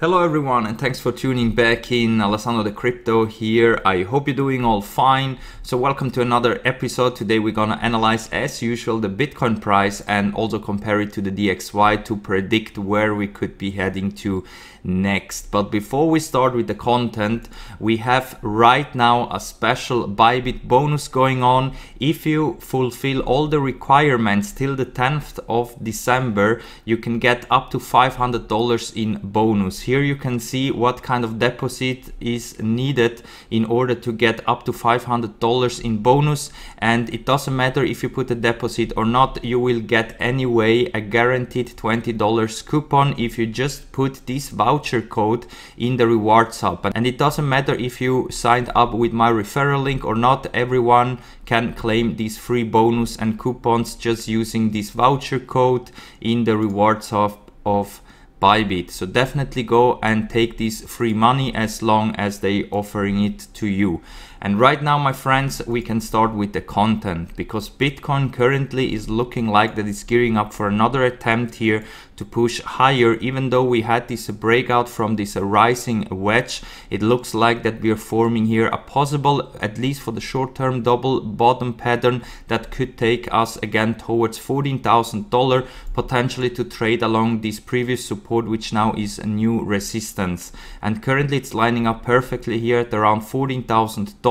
Hello everyone and thanks for tuning back in. Alessandro De Crypto here. I hope you're doing all fine. So welcome to another episode. Today we're gonna analyze as usual the Bitcoin price and also compare it to the DXY to predict where we could be heading to next. But before we start with the content, we have right now a special Bybit bonus going on. If you fulfill all the requirements till the 10th of December, you can get up to $500 in bonus here you can see what kind of deposit is needed in order to get up to $500 in bonus. And it doesn't matter if you put a deposit or not you will get anyway a guaranteed $20 coupon if you just put this voucher code in the rewards hub. And it doesn't matter if you signed up with my referral link or not everyone can claim these free bonus and coupons just using this voucher code in the rewards hub of Bybit. So definitely go and take this free money as long as they offering it to you. And right now, my friends, we can start with the content because Bitcoin currently is looking like that it's gearing up for another attempt here to push higher. Even though we had this breakout from this rising wedge, it looks like that we are forming here a possible, at least for the short term, double bottom pattern that could take us again towards $14,000 potentially to trade along this previous support, which now is a new resistance. And currently it's lining up perfectly here at around $14,000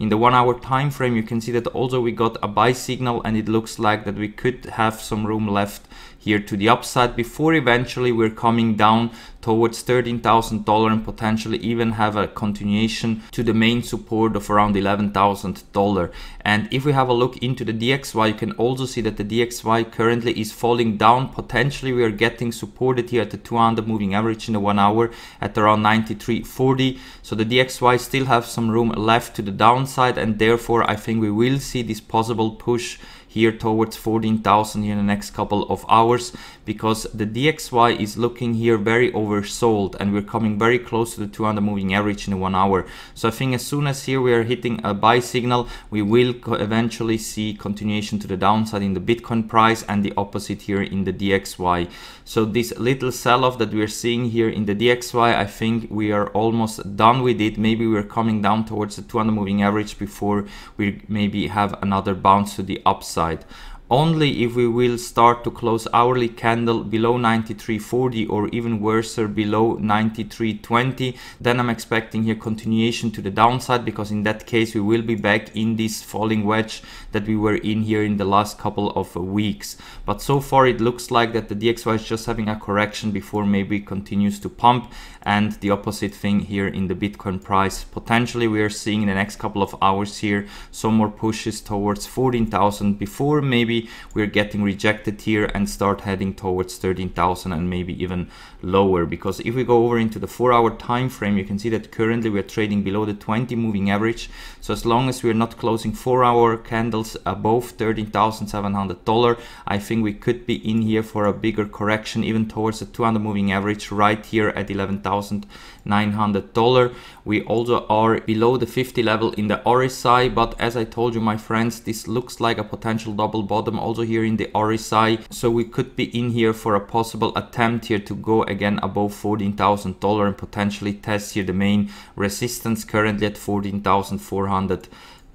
in the one hour time frame you can see that also we got a buy signal and it looks like that we could have some room left here to the upside before eventually we're coming down towards $13,000 and potentially even have a continuation to the main support of around $11,000. And if we have a look into the DXY, you can also see that the DXY currently is falling down. Potentially we are getting supported here at the 200 moving average in the one hour at around 93.40. So the DXY still have some room left to the downside and therefore I think we will see this possible push here towards 14,000 in the next couple of hours because the DXY is looking here very oversold and we're coming very close to the 200 moving average in one hour. So I think as soon as here we are hitting a buy signal, we will eventually see continuation to the downside in the Bitcoin price and the opposite here in the DXY. So this little sell-off that we're seeing here in the DXY, I think we are almost done with it. Maybe we're coming down towards the 200 moving average before we maybe have another bounce to the upside side only if we will start to close hourly candle below 93.40 or even worse below 93.20 then I'm expecting here continuation to the downside because in that case we will be back in this falling wedge that we were in here in the last couple of weeks. But so far it looks like that the DXY is just having a correction before maybe continues to pump. And the opposite thing here in the Bitcoin price. Potentially we are seeing in the next couple of hours here some more pushes towards 14,000 before maybe we're getting rejected here and start heading towards 13,000 and maybe even lower. Because if we go over into the four hour time frame you can see that currently we're trading below the 20 moving average. So as long as we're not closing four hour candles above $13,700 I think we could be in here for a bigger correction even towards the 200 moving average right here at 11,900 dollar we also are below the 50 level in the RSI but as I told you my friends this looks like a potential double bottom also here in the RSI. So we could be in here for a possible attempt here to go again above $14,000 and potentially test here the main resistance currently at 14,400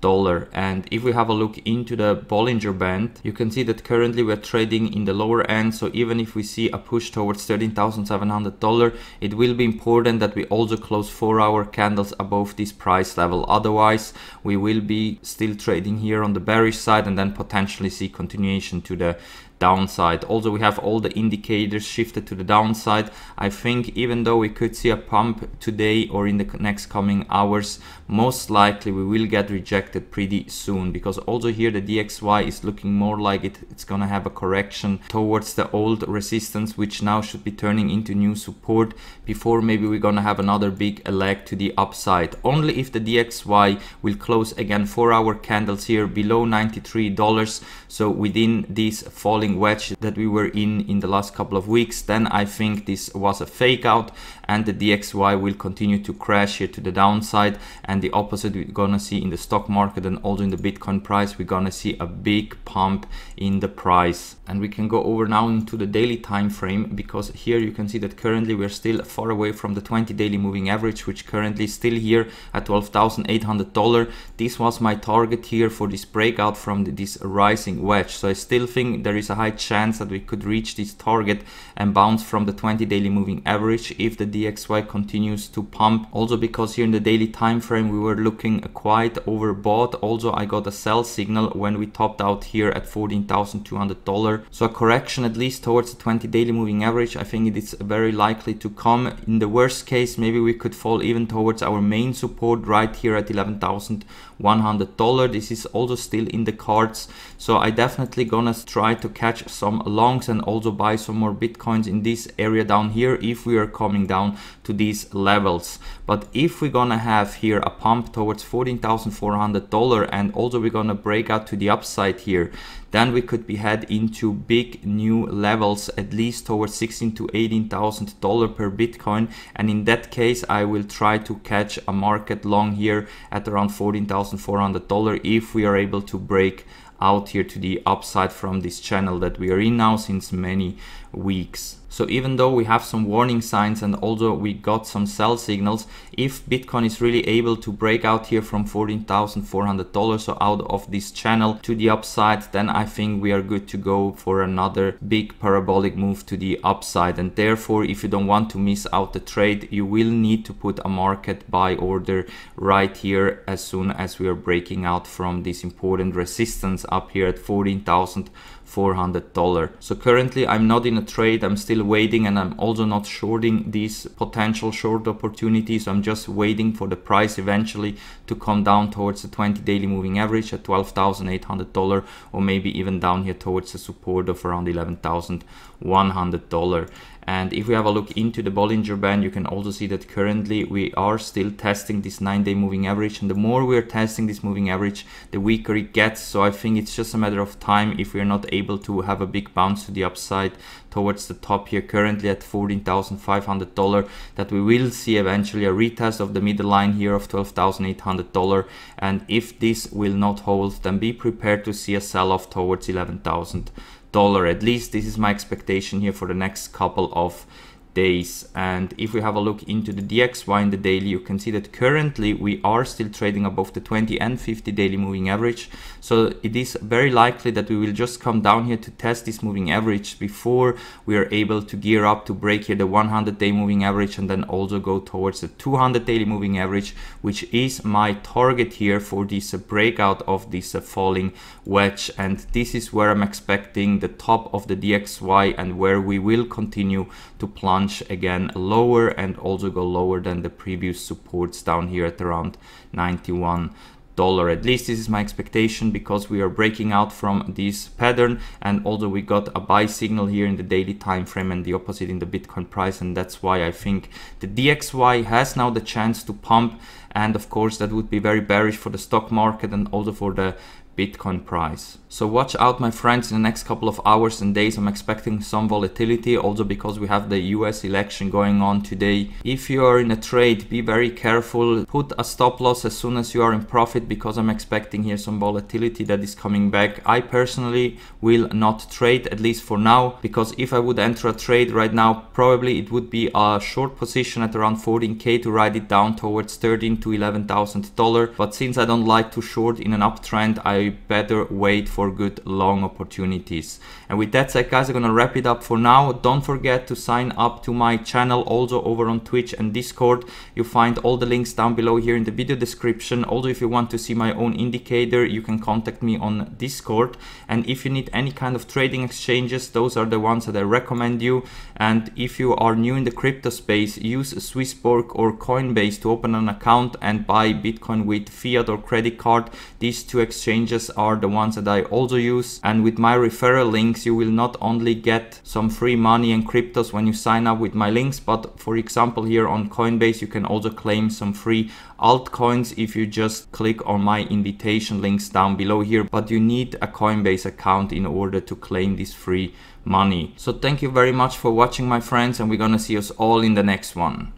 dollar. And if we have a look into the Bollinger Band you can see that currently we're trading in the lower end. So even if we see a push towards $13,700 it will be important that we also close 4 hour candles above this price level. Otherwise we will be still trading here on the bearish side and then potentially see continuation to the downside. Also, we have all the indicators shifted to the downside. I think even though we could see a pump today or in the next coming hours, most likely we will get rejected pretty soon because also here the DXY is looking more like it, it's gonna have a correction towards the old resistance, which now should be turning into new support before maybe we're gonna have another big leg to the upside. Only if the DXY will close again four hour candles here below $93. So within this falling wedge that we were in in the last couple of weeks, then I think this was a fake out and the DXY will continue to crash here to the downside and the opposite we're gonna see in the stock market and also in the Bitcoin price, we're gonna see a big pump in the price. And we can go over now into the daily time frame because here you can see that currently we're still far away from the 20 daily moving average, which currently is still here at $12,800. This was my target here for this breakout from this rising wedge. So I still think there is a high chance that we could reach this target and bounce from the 20 daily moving average if the DXY continues to pump. Also because here in the daily time frame we were looking quite overbought. Also I got a sell signal when we topped out here at $14,200. So a correction at least towards the 20 daily moving average I think it is very likely to come. In the worst case maybe we could fall even towards our main support right here at 11,100 dollar. This is also still in the cards. So I definitely gonna try to catch some longs and also buy some more bitcoins in this area down here if we are coming down to these levels. But if we're gonna have here a pump towards $14,400 and also we're gonna break out to the upside here, then we could be head into big new levels at least towards 16 to 18,000 dollar per bitcoin and in that case I will try to catch a market long here at around 14,400 dollar if we are able to break out here to the upside from this channel that we are in now since many weeks. So even though we have some warning signs and although we got some sell signals, if Bitcoin is really able to break out here from $14,400 so out of this channel to the upside, then I think we are good to go for another big parabolic move to the upside. And therefore, if you don't want to miss out the trade, you will need to put a market buy order right here as soon as we are breaking out from this important resistance up here at 14,000 $400. So currently I'm not in a trade, I'm still waiting and I'm also not shorting these potential short opportunities. I'm just waiting for the price eventually to come down towards the 20 daily moving average at $12,800 or maybe even down here towards the support of around $11,100. And if we have a look into the Bollinger Band, you can also see that currently we are still testing this nine day moving average. And the more we are testing this moving average, the weaker it gets. So I think it's just a matter of time if we're not able to have a big bounce to the upside towards the top here currently at $14,500 that we will see eventually a retest of the middle line here of $12,800 and if this will not hold then be prepared to see a sell-off towards 11,000 dollar at least. This is my expectation here for the next couple of days. And if we have a look into the DXY in the daily you can see that currently we are still trading above the 20 and 50 daily moving average. So it is very likely that we will just come down here to test this moving average before we are able to gear up to break here the 100 day moving average and then also go towards the 200 daily moving average which is my target here for this breakout of this uh, falling wedge. And this is where I'm expecting the top of the DXY and where we will continue to plunge again lower and also go lower than the previous supports down here at around 91 dollar. At least this is my expectation because we are breaking out from this pattern and although we got a buy signal here in the daily time frame and the opposite in the bitcoin price and that's why i think the dxy has now the chance to pump and of course that would be very bearish for the stock market and also for the Bitcoin price. So watch out my friends in the next couple of hours and days I'm expecting some volatility also because we have the US election going on today. If you are in a trade be very careful put a stop loss as soon as you are in profit because I'm expecting here some volatility that is coming back. I personally will not trade at least for now because if I would enter a trade right now probably it would be a short position at around 14k to ride it down towards 13 to 11,000 dollar but since I don't like to short in an uptrend I better wait for good long opportunities. And with that said guys, I'm gonna wrap it up for now. Don't forget to sign up to my channel also over on Twitch and Discord. You find all the links down below here in the video description. Also if you want to see my own indicator, you can contact me on Discord. And if you need any kind of trading exchanges, those are the ones that I recommend you. And if you are new in the crypto space, use Swissborg or Coinbase to open an account and buy Bitcoin with fiat or credit card. These two exchanges are the ones that I also use. And with my referral links, you will not only get some free money and cryptos when you sign up with my links, but for example, here on Coinbase, you can also claim some free altcoins if you just click on my invitation links down below here. But you need a Coinbase account in order to claim this free money. So thank you very much for watching my friends and we're gonna see us all in the next one.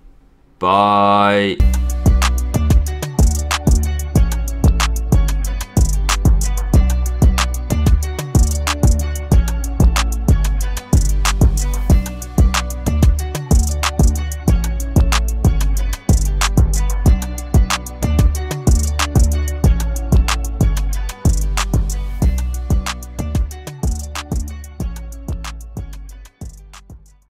Bye.